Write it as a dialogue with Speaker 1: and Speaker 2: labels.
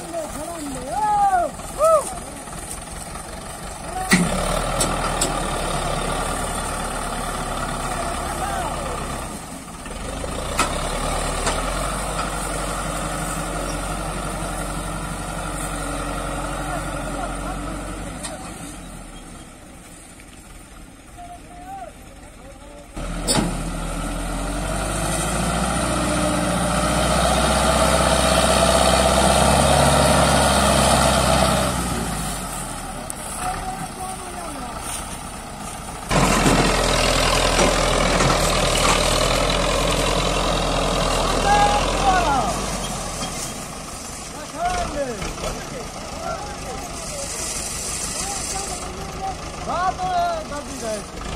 Speaker 1: 잘하는데 잘하는데요.
Speaker 2: 나도 나도 나도